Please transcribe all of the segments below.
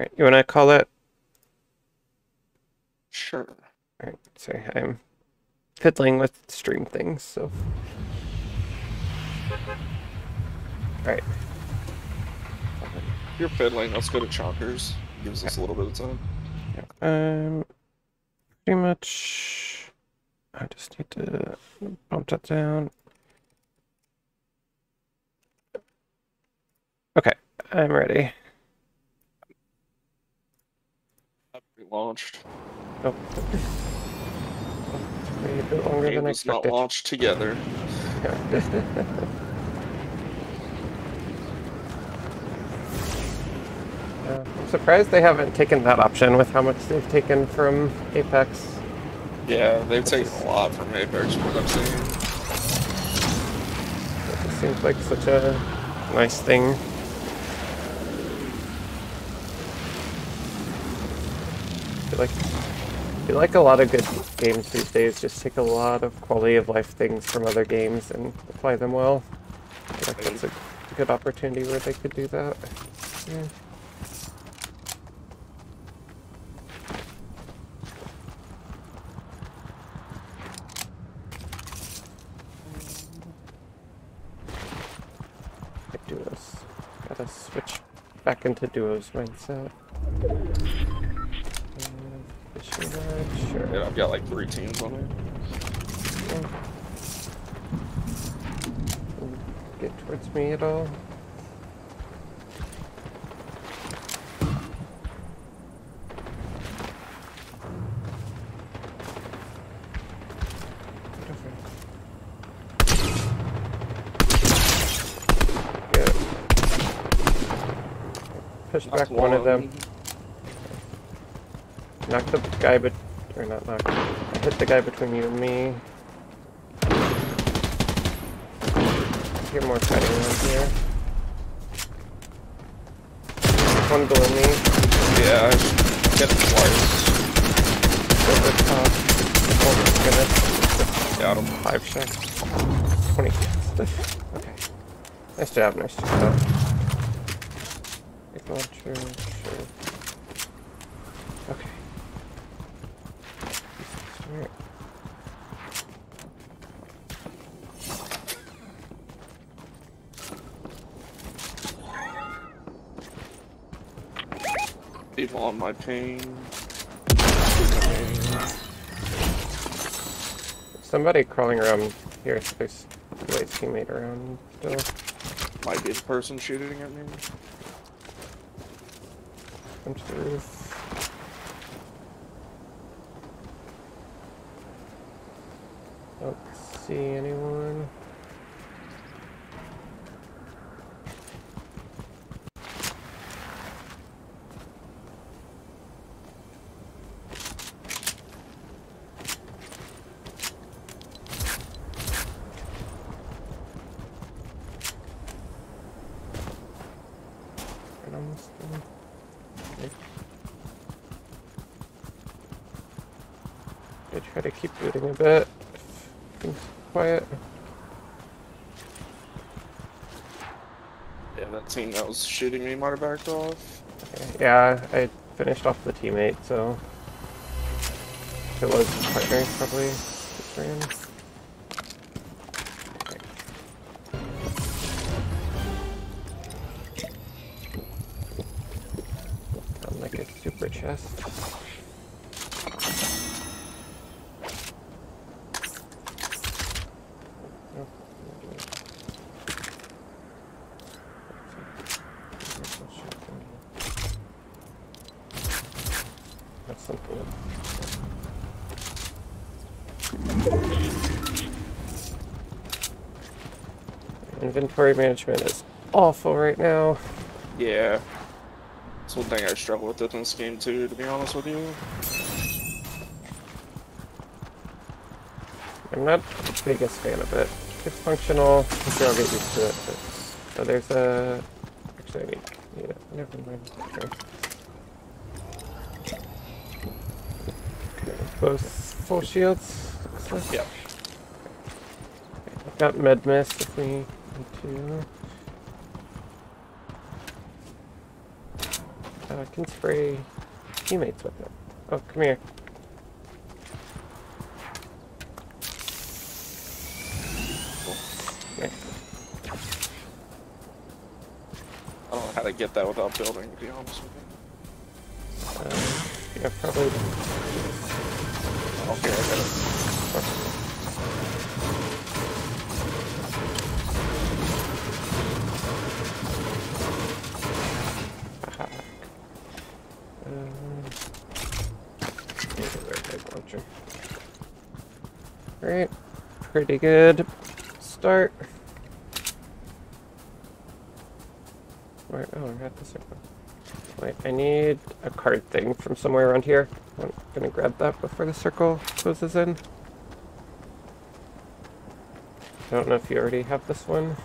Alright, you wanna call it? Sure. Alright, sorry, I'm fiddling with stream things, so. Alright, If you're fiddling, let's go to Chonkers. Gives us a little bit of time. um, pretty much, I just need to bump that down. Okay, I'm ready. We launched. Oh. Maybe a bit longer Game than was not launched together. Yeah, I'm surprised they haven't taken that option with how much they've taken from Apex. Yeah, they've taken a lot from Apex from what I'm seeing. It seems like such a nice thing. I feel like, I like a lot of good games these days just take a lot of quality of life things from other games and apply them well. Like that's a good opportunity where they could do that. Yeah. Duos. Gotta switch back into duos mindset. And fishing rod, sure. Yeah, I've got like three teams on it. Yeah. Get towards me at all? Push back Knocked one of them. Knock the guy, but or not knock. I hit the guy between you and me. Hear more fighting around here. One below me. Yeah, I it twice. Over top. Oh my goodness. Got him. Five shots. Twenty okay. Nice job. Nice job. Big launcher. Sure. Okay. Alright. People on my ping. Somebody crawling around here. There's a teammate around still. Might be the person shooting at me. Come to the roof. Don't see anyone. Right on this thing. Okay. Try to keep looting a bit. Things quiet. Yeah, that team that was shooting me might have backed off. Okay, Yeah, I finished off the teammate, so it was partner, probably Inventory management is awful right now. Yeah. That's one thing I struggle with in this game too, to be honest with you. I'm not the biggest fan of it. It's functional. I'm sure I'll get used to it. But, so there's a. Actually, I need. it. Never mind. Okay. Both full shields. Yep. I've got med mist if we to. Uh, I can spray teammates with it. Oh, come here. I don't know how to get that without building, to be honest with you. Uh, yeah, probably. Okay, I got it. Aha. Um, yeah, the red bag launcher. Alright, pretty good start. Where, oh, I got the circle. Wait, I need a card thing from somewhere around here. I'm gonna grab that before the circle closes in. I don't know if you already have this one.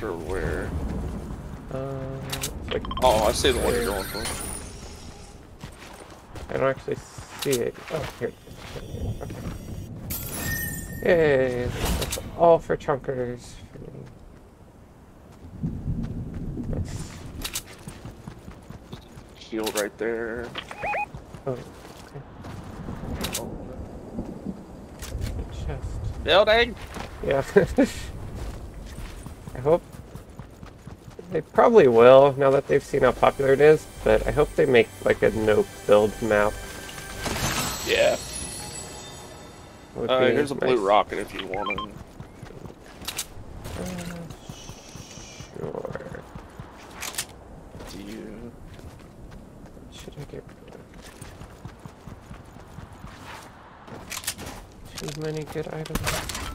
Sure where. Uh, like Oh, I see the one you're going for. I don't actually see it. Oh, here. Okay. Yay! That's all for Chonkers. Shield right there. Oh, okay. Oh, chest. building! Yeah. I hope they probably will now that they've seen how popular it is, but I hope they make like a no build map. Yeah. Would Uh, be here's a blue rocket if you want to. Uh, sure. Do you? Should I get rid of too many good items?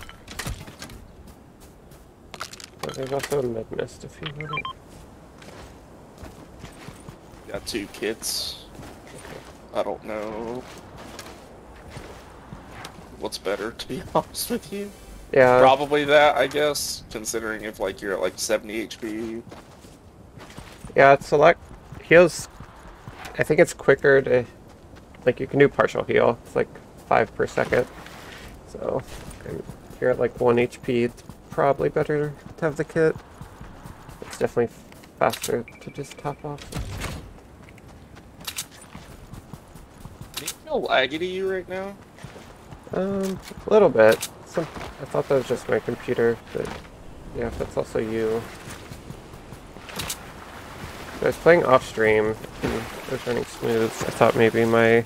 But there's also a med mist if you want it. Got two kits. I don't know. What's better, to be honest with you? Yeah, Probably that, I guess. Considering if like you're at like 70 HP. yeah, it's select heals. I think it's quicker to like you can do partial heal. It's like five per second. So if you're at like one HP, probably better to have the kit. It's definitely faster to just top off. Do you feel laggy to you right now? Um, a little bit. Some, I thought that was just my computer, but yeah, if that's also you. I was playing off stream and it was running smooth. I thought maybe my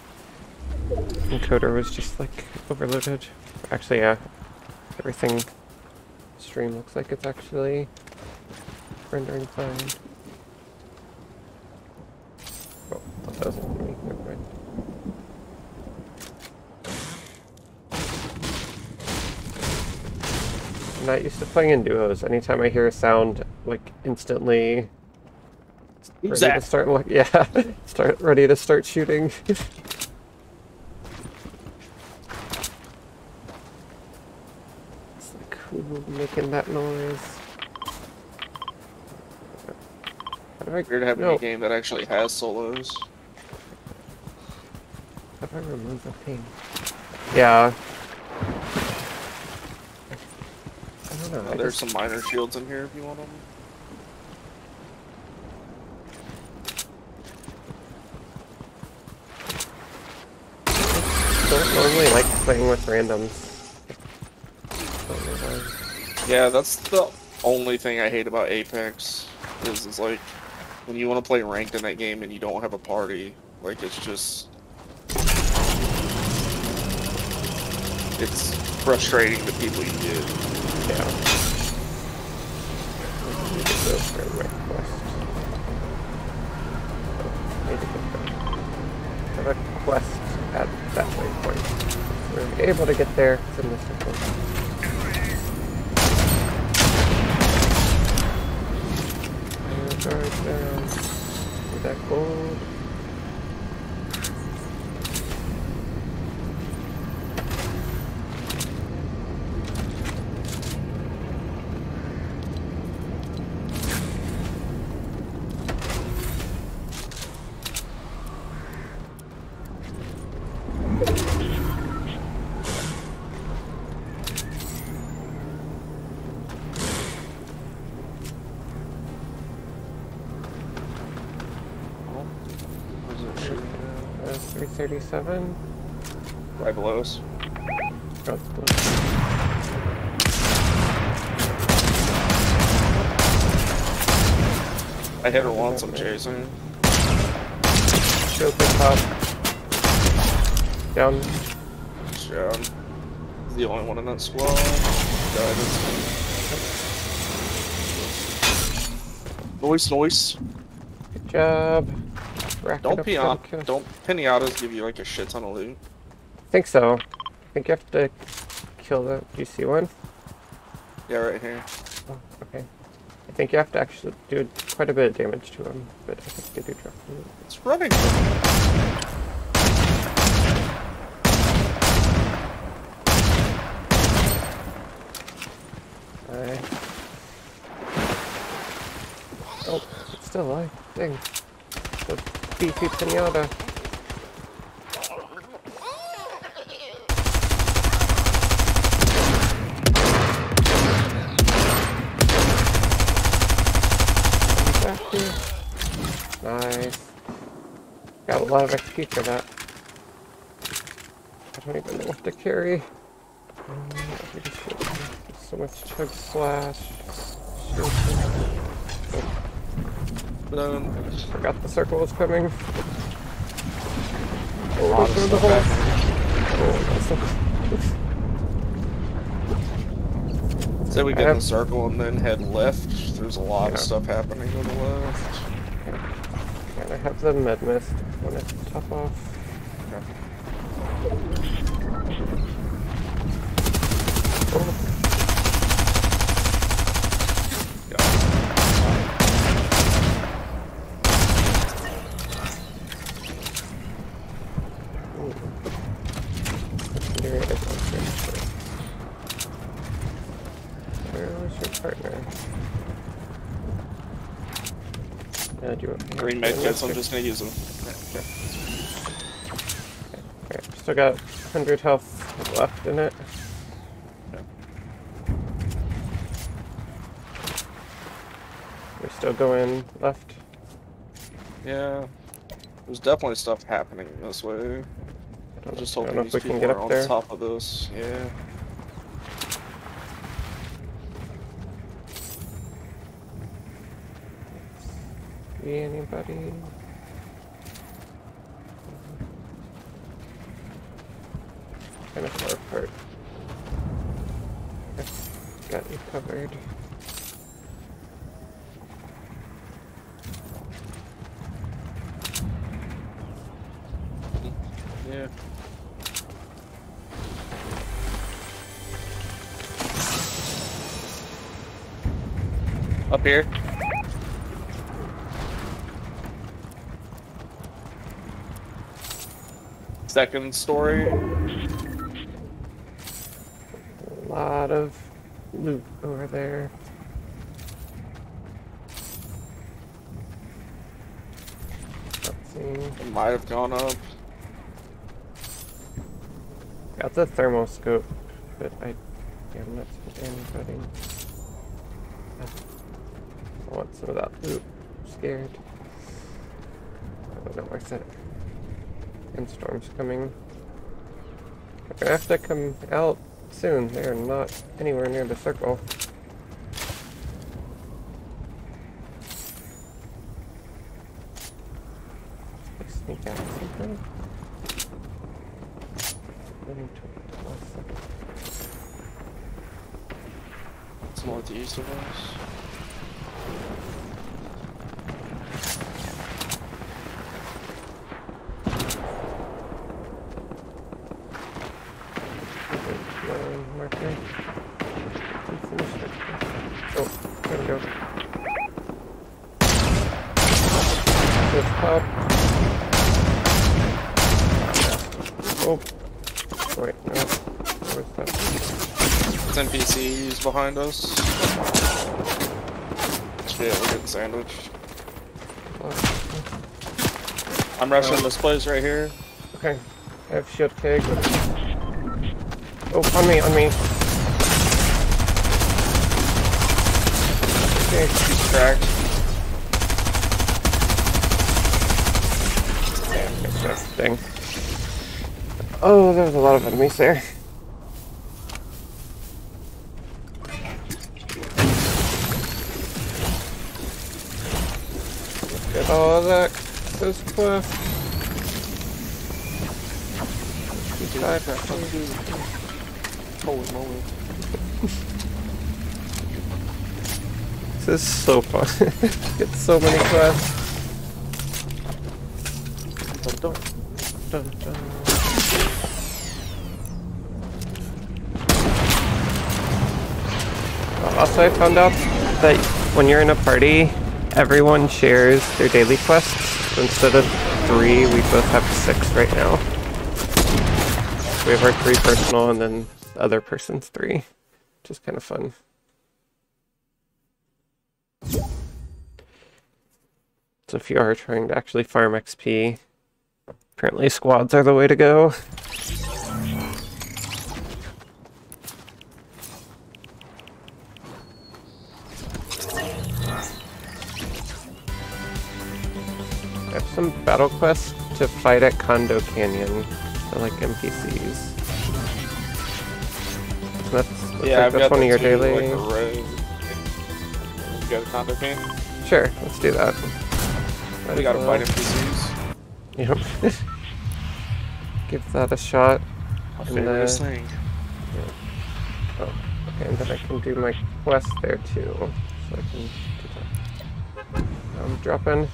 encoder was just like overloaded. Actually, yeah, everything stream looks like it's actually rendering fine. Oh, that wasn't me. Never mind. I'm not used to playing in duos. Anytime I hear a sound, like instantly ready to start yeah. start ready to start shooting. it's like who making that noise? How do I Weird having no, a game that actually has solos. How do I remove the ping? Yeah. I don't know. Uh, I there's just- some minor shields in here if you want them. I don't normally like playing with randoms. Yeah, that's the only thing I hate about Apex. Is is like when you want to play ranked in that game and you don't have a party. Like it's just it's frustrating the people you get. Yeah. Need to go a quest. Oh, to get. Have a quest at that waypoint. We're able to get there circle. Uh. That gold. 337. Right below us. Oh. I hit her once, I'm chasing. The top. Down. He's the only one in that squad. Guidance. Noise, noise. Good job. Rack it Don't pee on. don't pinatas give you like a shit ton of loot. I think so. I think you have to kill the. Do you see one? Yeah, right here. Oh, okay. I think you have to actually do quite a bit of damage to him, but I think they do drop. It's running Oh, it's still alive. Dang. The beefy pinata. Exactly. Nice. Got a lot of XP for that. I don't even know what to carry. Um, let me just shoot him. There's so much chug slash. Him. Done. Forgot the circle was coming. Oh, through the hole. Oh, that's Say we get in have- the circle and then head left. There's a lot Yeah. of stuff happening on the left. And I have the med mist. Want to top off? Oh, ooh. Secondary adventure. Where was your partner? Uh, do you want Green yeah, med kits, I'm just gonna use them. Okay, still got 100 health left in it. We're still going left. Yeah. There's definitely stuff happening this way. I'm just hoping these we people can get are up on top of this. Yeah. See anybody? Kind of far apart. Got you covered. Yeah. Up here. Second story. A lot of loot over there. It might have gone up. Got the thermoscope, but I, I'm not seeing anybody. I want some of that loot. I'm scared. I don't know where's that. And storm's coming. Gonna have to come out soon. They're not anywhere near the circle. Sneak out something. Running to the. Line marker. We finished it. Oh, there we go. Good pop. Oh. Wait, no. Where's that? It's NPCs behind us. Shit, we're getting sandwiched. I'm rushing oh. this place right here. Okay. I have shield keg. Oh, on me, on me. Okay. He's cracked. Damn, thing. Oh, there's a lot of enemies there. Of that. This cliff. Holy moly. This is so fun. Get so many quests. Dun. Oh, also, I found out that when you're in a party, everyone shares their daily quests. Instead of three, we both have six right now. We have our three personal and then the other person's three, which is kind of fun. So if you are trying to actually farm XP, apparently squads are the way to go. I have some battle quests to fight at Condo Canyon. I like NPCs. That's, looks Yeah, like I've that's got one of your daily. Like, the road. You got a condo can? Sure, let's do that. Might We gotta well. fight NPCs. Yep. Give that a shot. My And, favorite thing. Oh, okay, and then I can do my quest there too. So I can do that. Um, I'm dropping.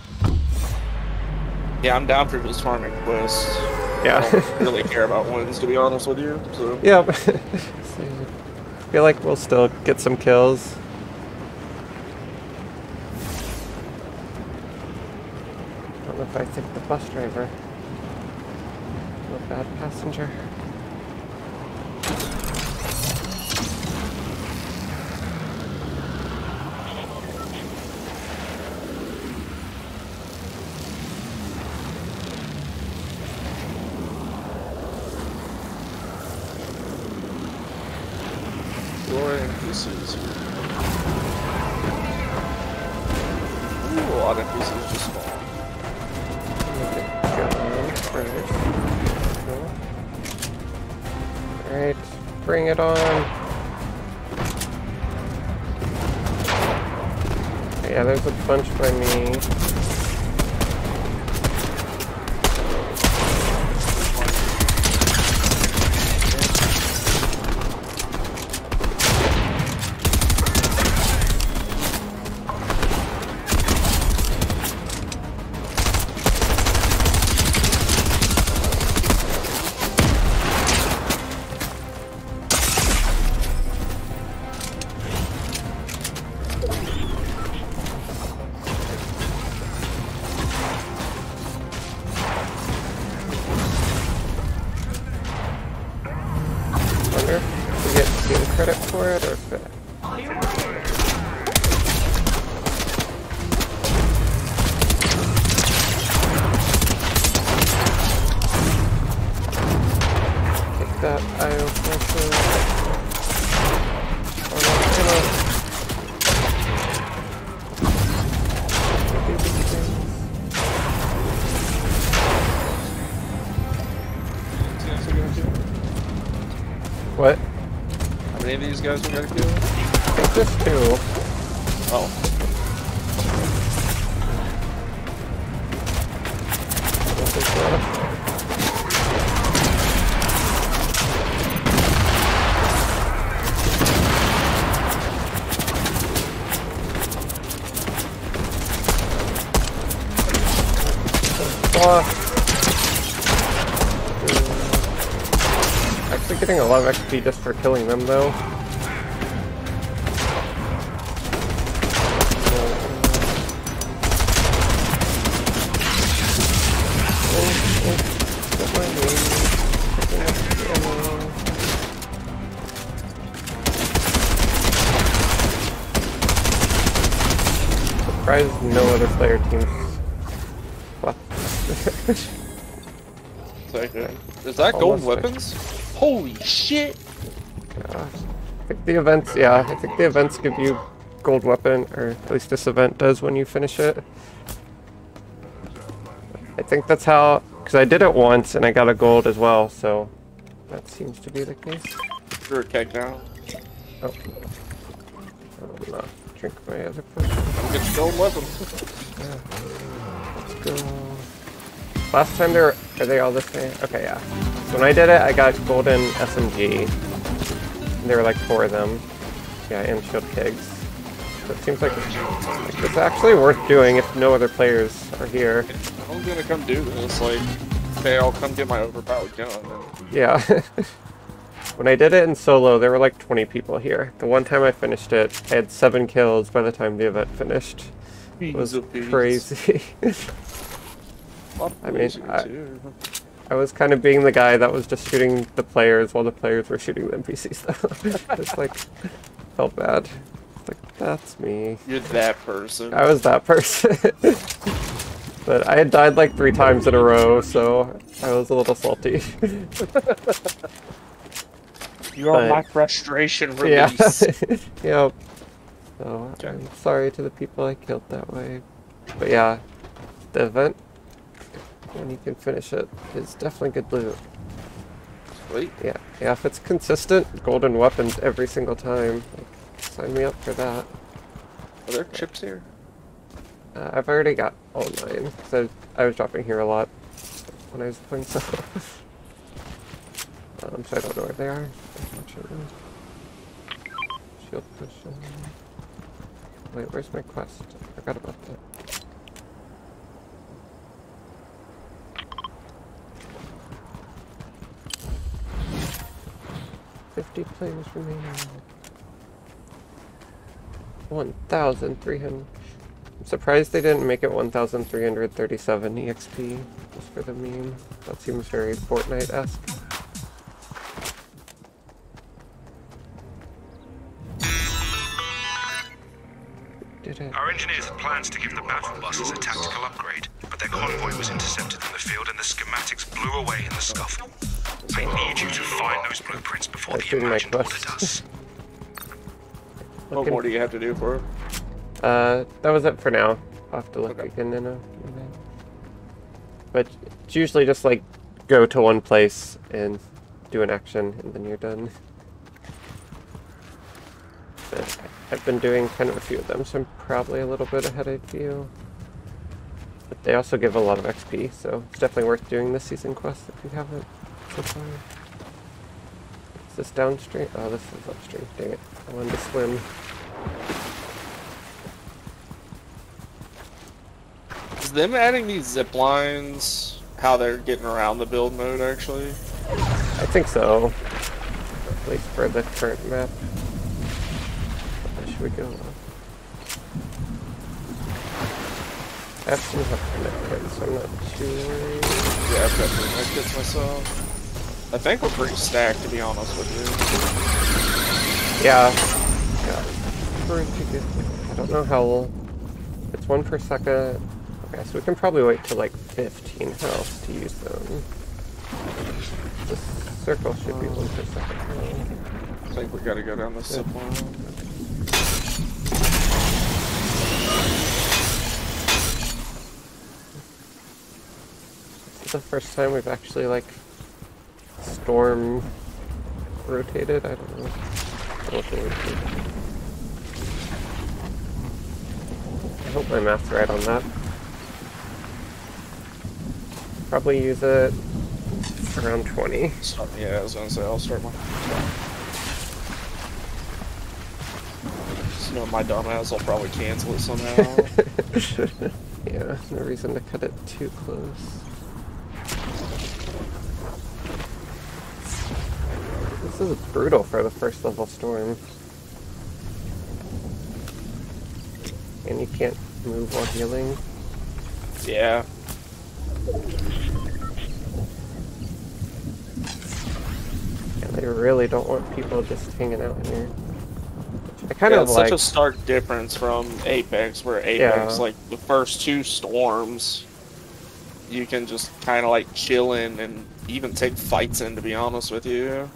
Yeah, I'm down for just farming quests. I Yeah. don't really care about wins, to be honest with you. So yep. I feel like we'll still get some kills. I don't know if I think the bus driver. I'm a bad passenger. Get credit for it or if it... these guys we gotta kill? I think just two. Oh, Actually getting a lot of XP just for killing them though. Player teams. What? Is that gold weapons? Holy shit! I think the events, yeah, I think the events give you gold weapon, or at least this event does when you finish it. I think that's how, because I did it once and I got a gold as well, so that seems to be the case. You're a keg now. Oh. I'm not drink my other potion. Get your golden weapon. Go. Last time they were, are they all the same? Okay, yeah. So when I did it, I got golden SMG. There were like four of them. Yeah, and shield kegs. So it seems like, like it's actually worth doing if no other players are here. I'm gonna come do this. Like, hey, I'll come get my overpowered gun. Yeah. when I did it in solo, there were like 20 people here. The one time I finished it, I had seven kills by the time the event finished. It was Ease of peace. crazy. I mean, I- I was kind of being the guy that was just shooting the players while the players were shooting the NPCs though. just like, felt bad. Like, that's me. You're that person. I was that person. but I had died like three times in a row, so I was a little salty. You are but- my frustration yeah. release. yep. So Okay. I'm sorry to the people I killed that way. But yeah, the event, when you can finish it, is definitely good loot. Sweet. Yeah, yeah. If it's consistent, golden weapons every single time, like, sign me up for that. are there chips here? Uh, I've already got all nine because I, I was dropping here a lot when I was playing solo. um, so I don't know where they are. Shield potion. Wait, where's my quest? I forgot about that. Fifty players remaining. One thousand three hundred. I'm surprised they didn't make it 1,337 EXP just for the meme. That seems very Fortnite-esque. Our engineers had plans to give the battle buses a tactical upgrade, but their convoy was intercepted in the field and the schematics blew away in the scuffle. I need you to find those blueprints before That's the in my imagined order does. What more do you have to do for it? Uh, that was it for now. I'll have to look Okay. again in a minute. But it's usually just like go to one place and do an action and then you're done. But I've been doing kind of a few of them, so I'm probably a little bit ahead of you. But they also give a lot of XP, so it's definitely worth doing this season quest if you haven't so far. Is this downstream? Oh, this is upstream. Dang it. I wanted to swim. Is them adding these zip lines how they're getting around the build mode actually? I think so. At least for the current map. We go? I have some connected, so I'm not too worried. Yeah, I've got kits myself. I think we're pretty stacked to be honest with you. Yeah. Yeah. Pretty good. I don't know how. It's one per second. Okay, so we can probably wait till like 15 health to use them. The circle should be one per second. I think we gotta go down this zip line. This is the first time we've actually like storm rotated. I don't know what the word is. I hope my math's right on that. Probably use it around 20. Start, yeah, I was gonna say I'll start my. Just know my dumbass will probably cancel it somehow. yeah, no reason to cut it too close. This is brutal for the first level storm. And you can't move while healing. yeah. And they really don't want people just hanging out in here. I kind yeah, of it's like such a stark difference from Apex, where Apex, Yeah. like the first two storms, you can just kind of like chill in and even take fights in. To be honest with you,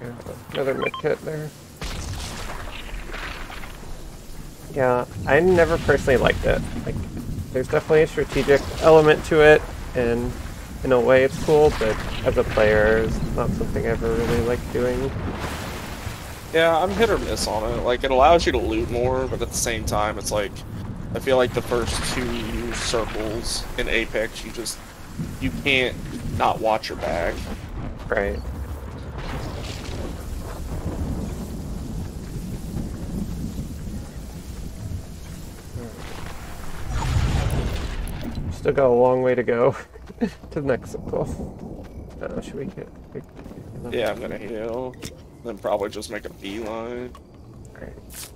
Yeah, another mid kit there. Yeah, I never personally liked it. Like, there's definitely a strategic element to it, and in a way it's cool, but as a player, it's not something I ever really like doing. Yeah, I'm hit or miss on it. Like, it allows you to loot more, but at the same time, it's like, I feel like the first two circles in Apex, you just, you can't not watch your back. Right. Still got a long way to go to the next circle. Uh, should we get? Yeah, I'm gonna heal. Then probably just make a beeline. Alright.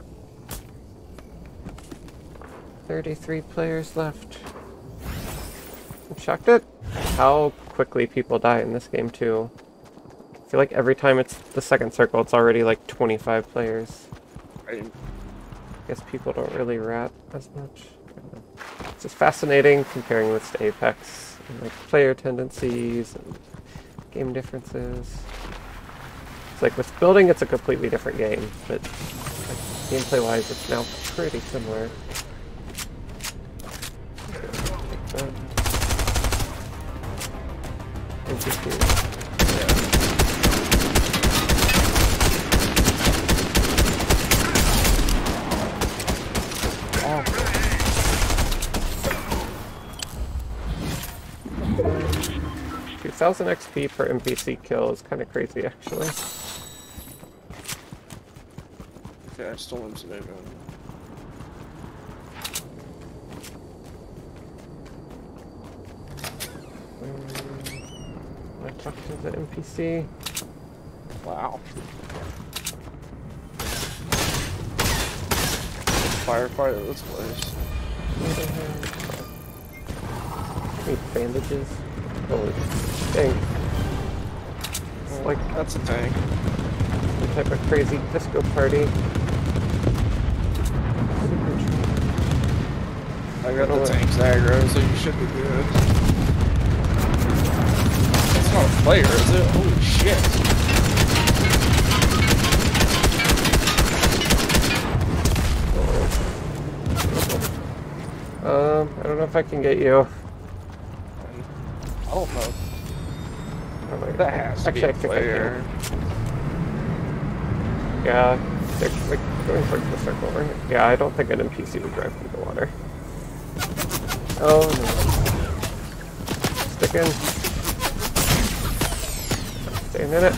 33 players left. I'm shocked at how quickly people die in this game, too. I feel like every time it's the second circle, it's already like 25 players. I, guess people don't really rat as much. It's just fascinating comparing this to Apex and like player tendencies and game differences. It's like with building, it's a completely different game, but like, gameplay-wise, it's now pretty similar. Take 1000 XP per NPC kill is kind of crazy, actually. Okay, I stole him today, mm, I talked to the NPC. Wow. Firefighter, this place. Need bandages. Holy dang. It's like That's a tank. some type of crazy disco party. I got the tank's aggro, so you should be good. That's not a player, is it? Holy shit. Um, I don't know if I can get you. I don't know. Oh, wait. That has to Actually, be I a think I can. player. Yeah, they're like going towards the circle, right? Yeah, I don't think an NPC would drive through the water. Oh no. Stick in. Staying in it.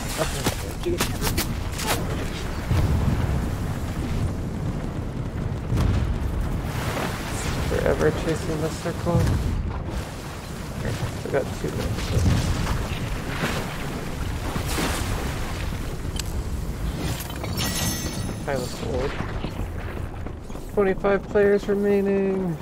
Forever chasing the circle. We got two minutes. Pile of sword. 25 players remaining.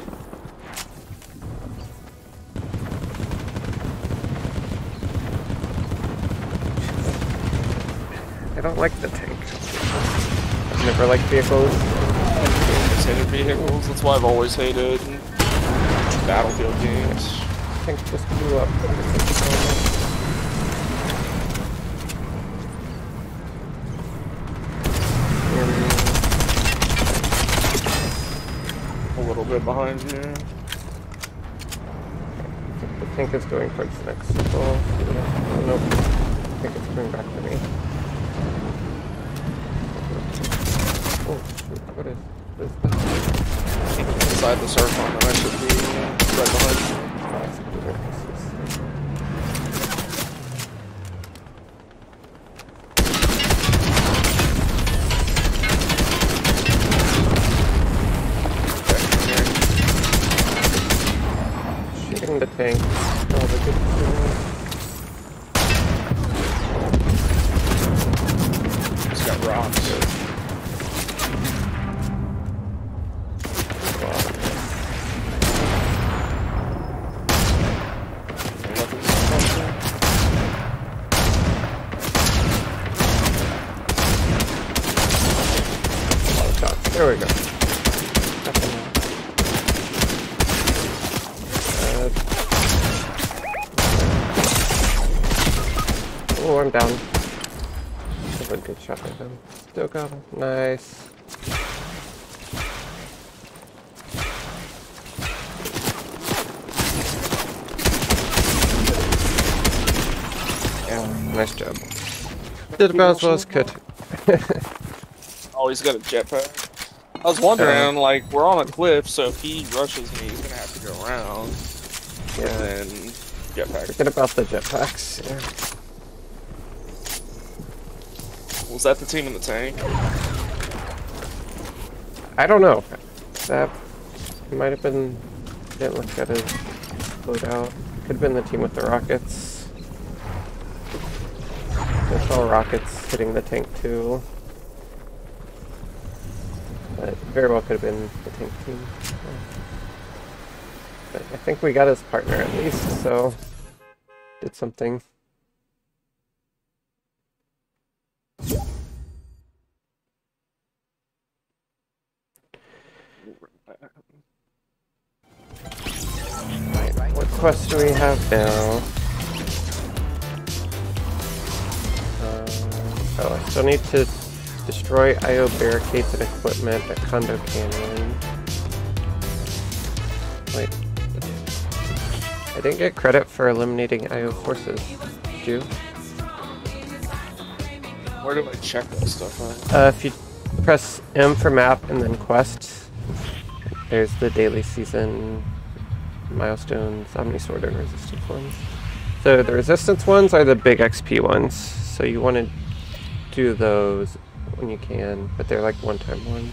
I don't like the tank. I've never liked vehicles. Just hated vehicles. That's why I've always hated battlefield games. Tank just blew up. A little bit behind you. The tank is going towards the next circle. Oh, nope. I think it's coming back to me. Oh, shoot. What is, what is that? Inside the circle, and I should be right behind you. Oh, it's blue NPCs. Shooting the tank. Oh, the good It's got rocks. shots. There we go. Nothing else. Uh, oh, I'm down. That was a good shot at him. Still got him. Nice. Nice job. Did about as could. Oh, he's got a jetpack. I was wondering, uh-huh. like, we're on a cliff, so if he rushes me, he's gonna have to go around. Yeah. And then jetpack. Forget about the jetpacks. Yeah. Was that the team in the tank? I don't know. That might have been. Didn't look at his loadout. Could have been the team with the rockets. Saw rockets hitting the tank too. But very well could have been the tank team. But I think we got his partner at least, so did something. What quest do we have now? Oh, I still need to destroy IO barricades and equipment at Condo Canyon. Wait. I didn't get credit for eliminating IO forces. Did you? Where do I check that stuff at? Uh, if you press M for map and then quest, there's the daily season milestones, Omnisword and Resistance ones. So the Resistance ones are the big XP ones, so you want to do those when you can, but they're like one-time ones.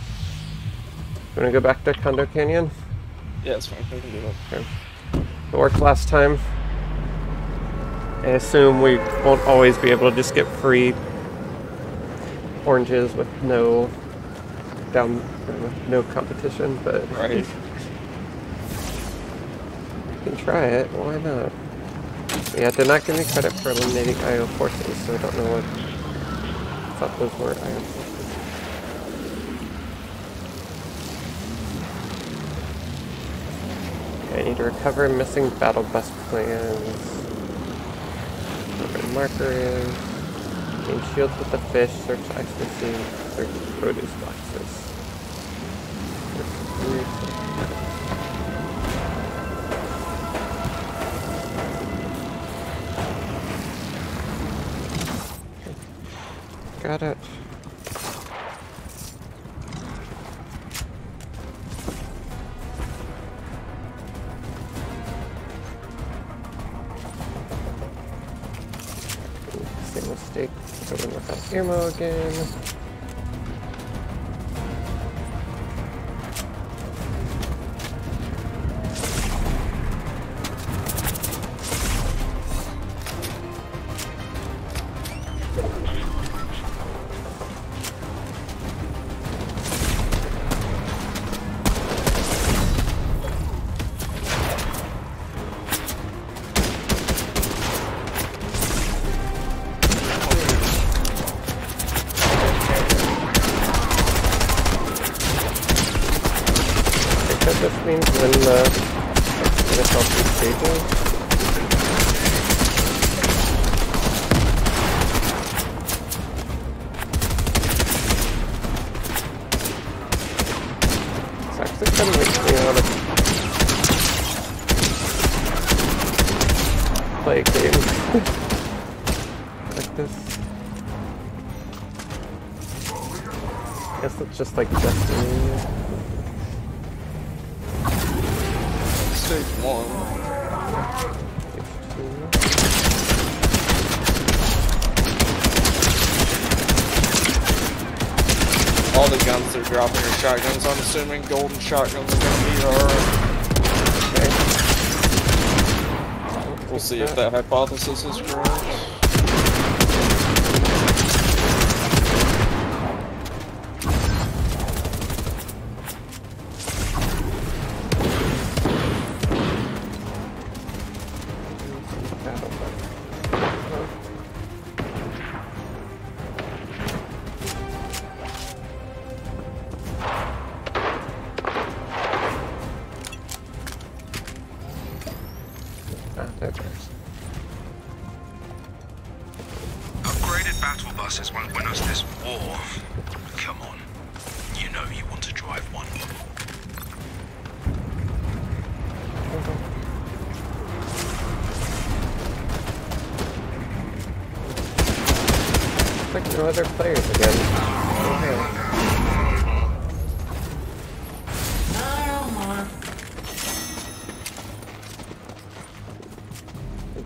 You want to go back to Condo Canyon? Yeah, it's fine. I can do that. Okay. It worked last time. I assume we won't always be able to just get free oranges with no down no competition, but Right. you can try it. Why not? Yeah, they're not giving me credit for eliminating IO forces, so I don't know what. Thought those were IO forces. Okay, I need to recover missing battle bus plans. Where marker is. Gain shields with the fish, search ecstasy, search produce boxes. Search Got it. Like this. guess it's just like Destiny. Stage one. All the guns they're dropping are shotguns. I'm assuming golden shotguns are gonna be our. We'll see if that hypothesis is correct.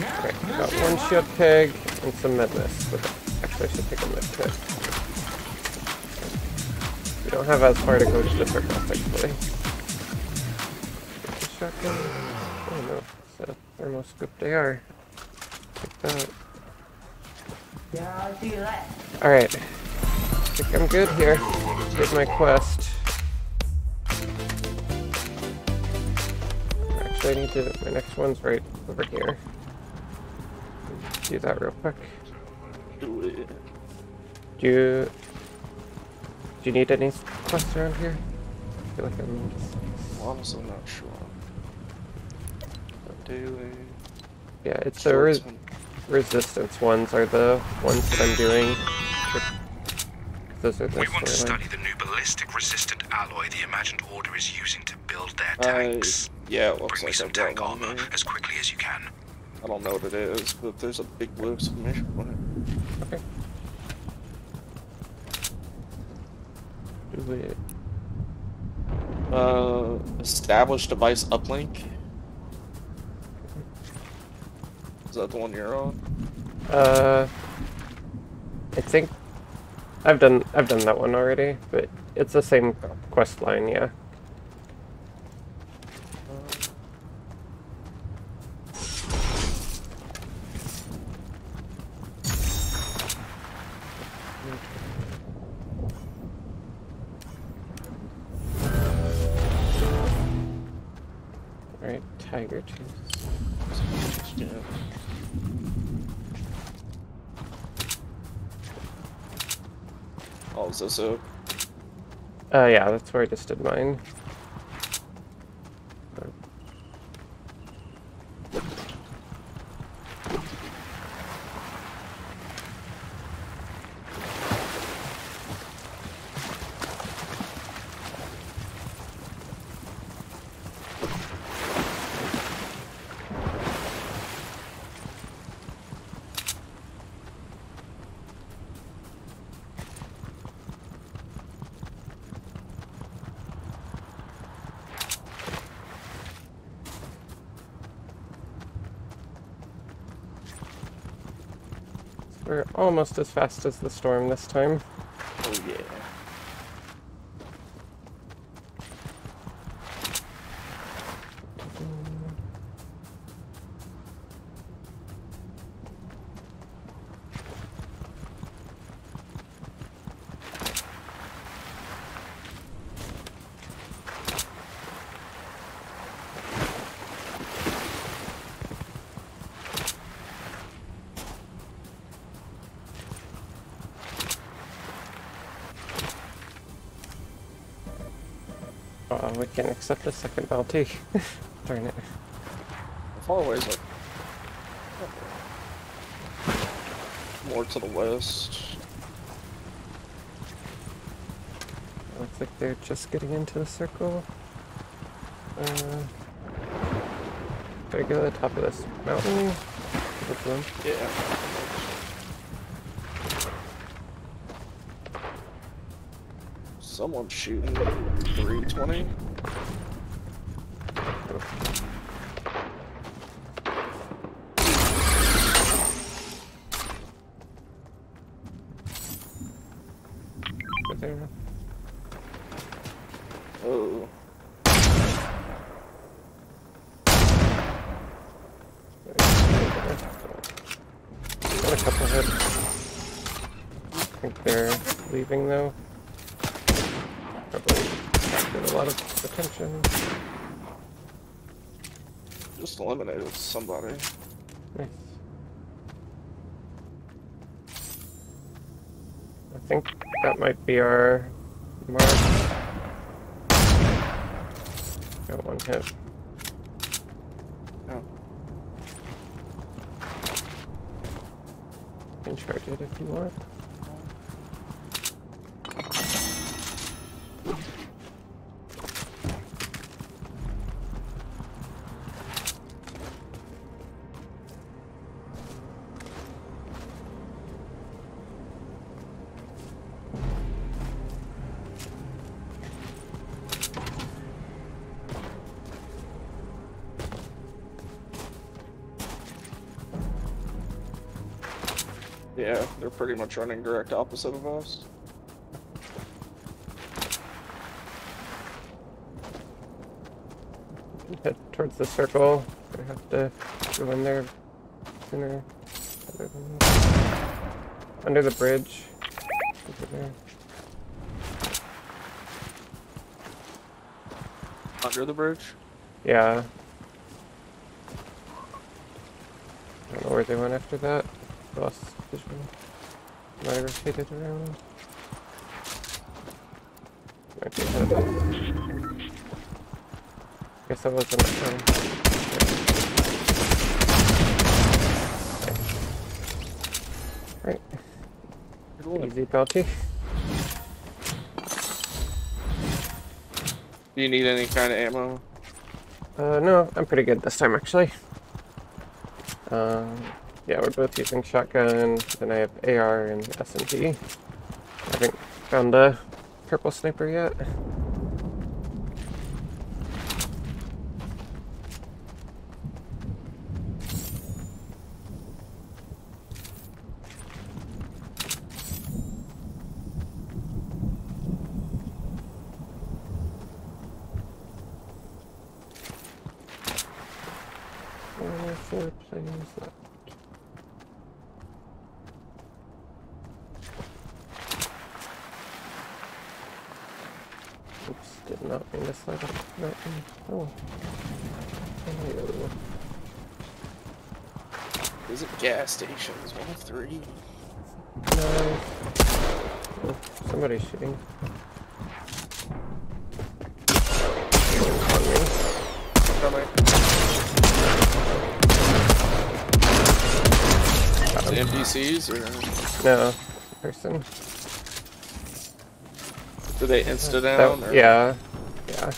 Right, got one shield pig and some med mist. Actually, I should take a med kit. We don't have as far to go to the circle, thankfully. Shotgun. Oh no, it's a thermoscope they are. Take that. Alright. I think I'm good here. Did my quest. Actually, I need to. My next one's right over here. Do that real quick. Do it. Do you. Do you need any quests around here? I feel like I'm just. Honestly, not sure. Daily. Yeah, it's the res shorts, resistance ones are the ones that I'm doing. Those are the We want to study the new ballistic resistant alloy the imagined order is using to build their Uh, tanks. yeah, it looks Bring me some tank armor as quickly as you can. I don't know what it is, but there's a big blue exclamation point. Okay. Do it. Uh, establish device uplink. Is that the one you're on? Uh, I think I've done I've done that one already, but it's the same quest line, yeah. It? Uh, yeah, that's where I just did mine. We're almost as fast as the storm this time. Accept a second bounty. Darn it. How far away is it? More to the west. Looks like they're just getting into the circle. Uh, I go to the top of this mountain? Yeah. Someone's shooting 320. Over there. Oh. Got a couple hits. I think they're leaving though. Probably get a lot of attention. Just eliminated somebody. Nice. I think that might be our mark. Got one hit. Charge it if you want. Pretty much running direct opposite of us. Head towards the circle. I have to go in there sooner. Under the bridge. Under the bridge? Yeah. I don't know where they went after that. Lost vision. Might have rotated around. Ahead. Guess that wasn't a turn. Right, easy bounty. Do you need any kind of ammo? Uh, no, I'm pretty good this time actually. Um, yeah, we're both using shotgun. Then I have AR and SMG. I haven't found a purple sniper yet. Four, four players left. Oops, did not mean to slide up the mountain. Oh. Hello. Is it gas stations? One of three. No. Oh, somebody's shooting. On me. Coming. The NPCs or No. Person. Did they insta That- down? or- yeah. Yeah.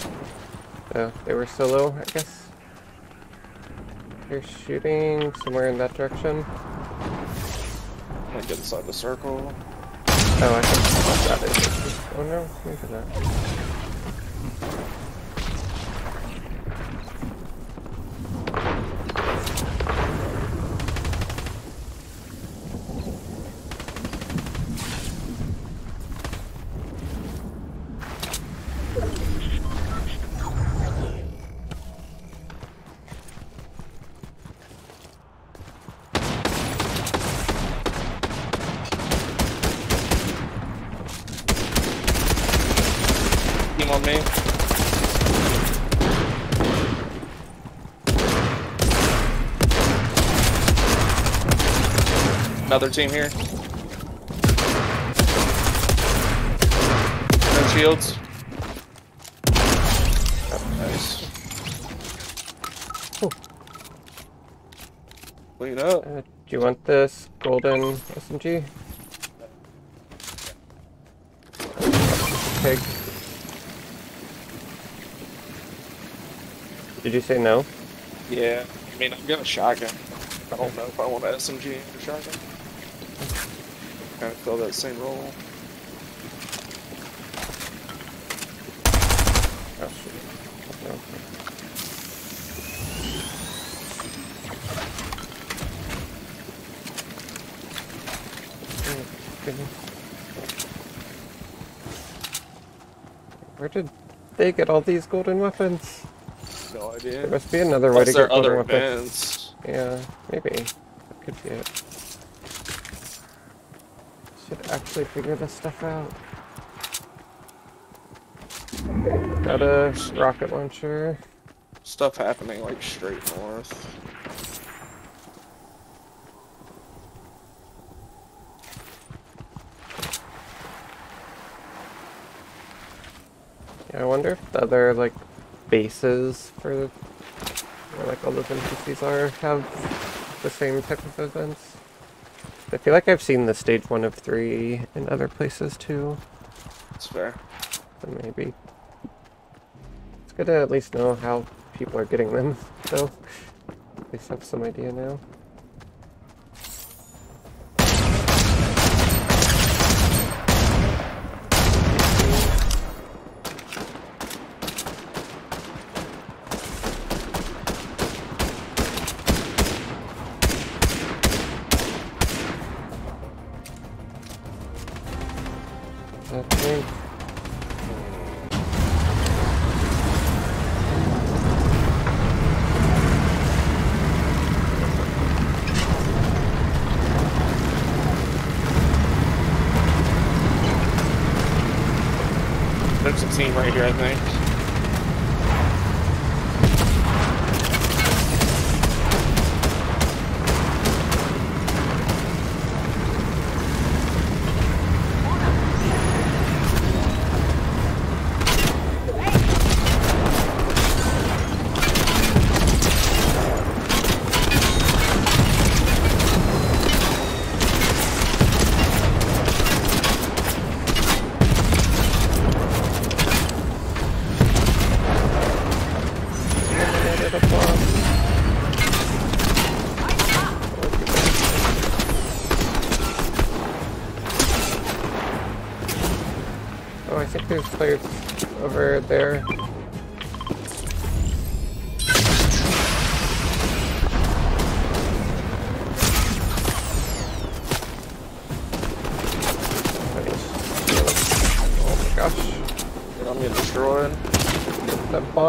So they were solo, I guess. They're shooting somewhere in that direction. I'm gonna get inside the circle. Oh, I think that is. Oh no, maybe not. Team on me. Team here. No shields. Nice. Ooh. Clean up. Uh, do you want this golden SMG? Pig. Did you say no? Yeah, I mean, I've got a shotgun. I don't know if I want an SMG or shotgun. Kind of fill that same role. Oh. Oh. Where did they get all these golden weapons? No There idea. must be another way to get golden other weapons. events. Yeah, maybe. That could be it. actually figure this stuff out. Got a rocket launcher. Stuff happening like straight north. Yeah, I wonder if the other like bases for where like all those NPCs are have the same type of events. I feel like I've seen the stage one of three in other places too. It's fair. So maybe it's good to at least know how people are getting them. So at least have some idea now. Right here, I think.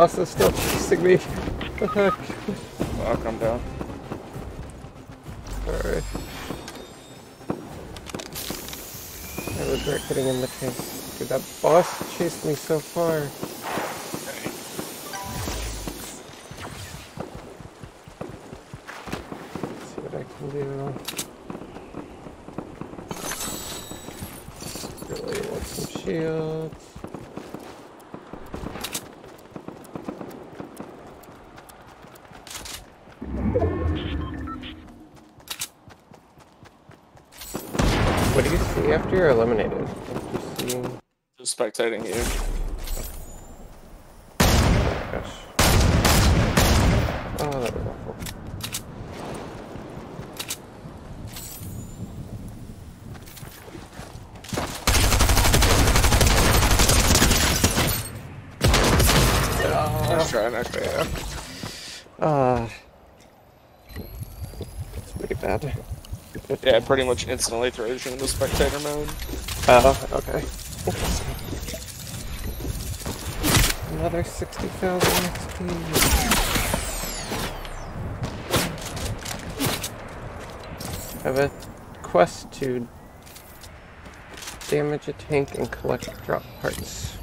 Is still chasing me. What the heck? I'll come down. Alright. I regret getting in the tank. Dude, that boss chased me so far. Let's see what I can do. Really want some shields. What do you see after you're eliminated? Just spectating you. Gosh. Oh, that was awful. Nice try, nice try. Ah. It's pretty bad. Yeah, it pretty much instantly throws you into spectator mode. Oh, okay. Another 60,000 XP. Have a quest to damage a tank and collect drop parts.